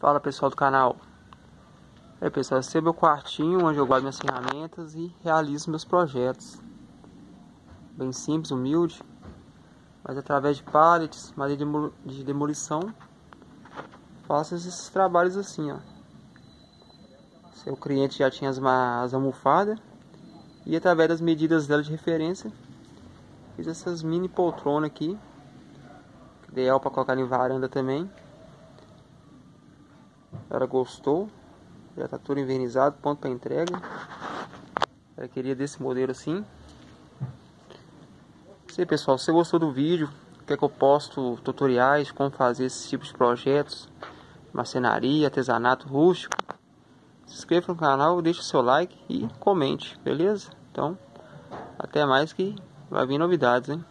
Fala pessoal do canal. É pessoal, esse é meu quartinho onde eu guardo minhas ferramentas e realizo meus projetos. Bem simples, humilde, mas através de pallets, madeira de demolição, faço esses trabalhos assim, ó. Seu cliente já tinha as, as almofadas e através das medidas dela de referência, fiz essas mini poltronas aqui, ideal para colocar em varanda também. Ela gostou. Já tá tudo envernizado, ponto para entrega. Ela queria desse modelo assim. Sei pessoal, se você gostou do vídeo, quer que eu posto tutoriais como fazer esses tipos de projetos, marcenaria, artesanato rústico, se inscreva no canal, deixe seu like e comente, beleza? Então, até mais que vai vir novidades, hein?